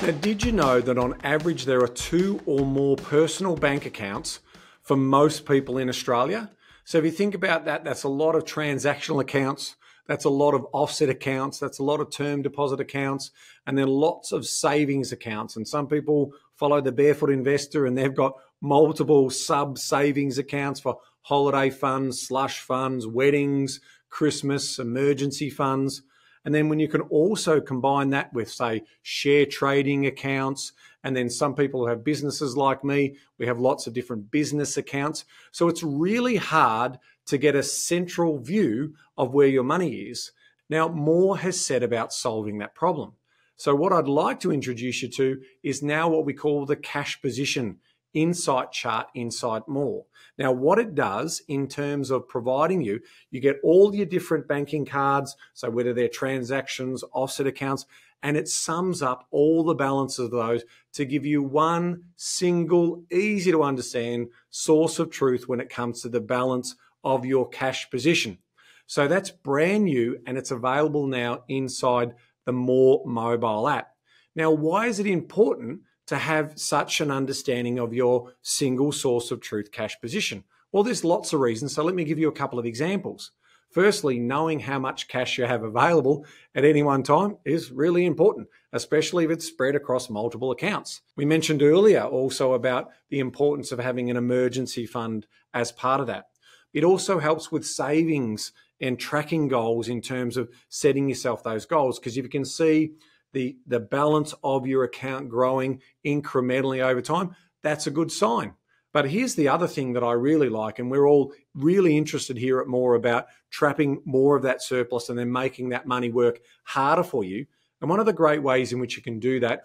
Now, did you know that on average there are two or more personal bank accounts for most people in Australia? So if you think about that, that's a lot of transactional accounts, that's a lot of offset accounts, that's a lot of term deposit accounts, and then lots of savings accounts. And some people follow the barefoot investor and they've got multiple sub savings accounts for holiday funds, slush funds, weddings, Christmas, emergency funds. And then when you can also combine that with, say, share trading accounts, and then some people who have businesses like me, we have lots of different business accounts. So it's really hard to get a central view of where your money is. Now, Moorr has said about solving that problem. So, what I'd like to introduce you to is now what we call the cash position insight chart Insight Moorr. Now, what it does in terms of providing you, you get all your different banking cards, so whether they're transactions, offset accounts, and it sums up all the balances of those to give you one single, easy to understand source of truth when it comes to the balance of your cash position. So that's brand new and it's available now inside the Moorr mobile app. Now, why is it important to have such an understanding of your single source of truth cash position? Well, there's lots of reasons. So let me give you a couple of examples. Firstly, knowing how much cash you have available at any one time is really important, especially if it's spread across multiple accounts. We mentioned earlier also about the importance of having an emergency fund as part of that. It also helps with savings and tracking goals in terms of setting yourself those goals because if you can see the, the balance of your account growing incrementally over time, that's a good sign. But here's the other thing that I really like, and we're all really interested here at Moorr about trapping more of that surplus and then making that money work harder for you. And one of the great ways in which you can do that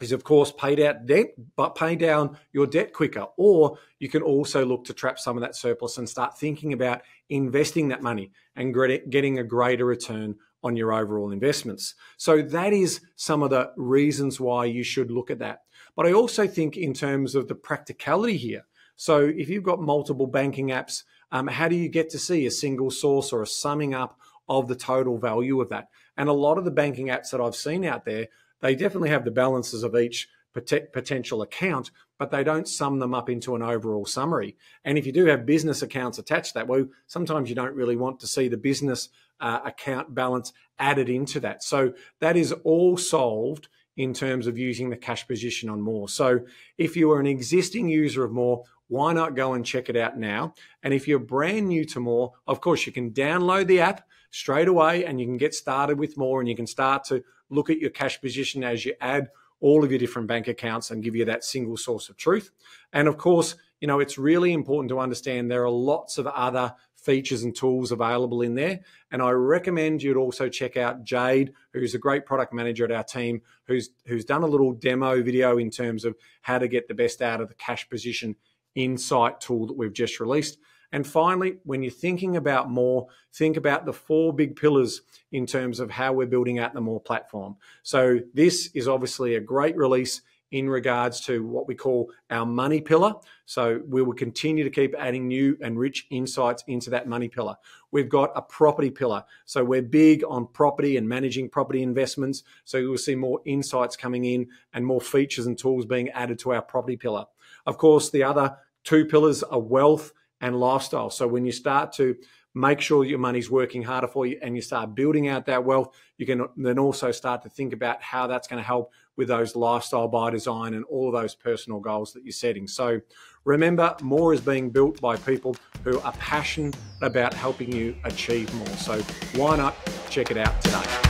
is of course pay down debt, but pay down your debt quicker. Or you can also look to trap some of that surplus and start thinking about investing that money and getting a greater return on your overall investments. So that is some of the reasons why you should look at that. But I also think in terms of the practicality here. So if you've got multiple banking apps, um, how do you get to see a single source or a summing up of the total value of that? And a lot of the banking apps that I've seen out there, they definitely have the balances of each potential account, but they don't sum them up into an overall summary. And if you do have business accounts attached that, well, sometimes you don't really want to see the business uh, account balance added into that. So that is all solved in terms of using the cash position on Moorr. So if you are an existing user of Moorr, why not go and check it out now? And if you're brand new to Moorr, of course, you can download the app straight away and you can get started with Moorr and you can start to look at your cash position as you add all of your different bank accounts and give you that single source of truth. And of course, you know, it's really important to understand there are lots of other features and tools available in there. And I recommend you'd also check out Jade, who's a great product manager at our team, who's who's done a little demo video in terms of how to get the best out of the cash position insight tool that we've just released. And finally, when you're thinking about Moorr, think about the four big pillars in terms of how we're building out the Moorr platform. So this is obviously a great release in regards to what we call our money pillar. So we will continue to keep adding new and rich insights into that money pillar. We've got a property pillar. So we're big on property and managing property investments. So you'll see more insights coming in and more features and tools being added to our property pillar. Of course, the other two pillars are wealth and lifestyle. So when you start to make sure your money's working harder for you and you start building out that wealth, you can then also start to think about how that's going to help with those lifestyle by design and all of those personal goals that you're setting. So remember, Moorr is being built by people who are passionate about helping you achieve more. So why not check it out today?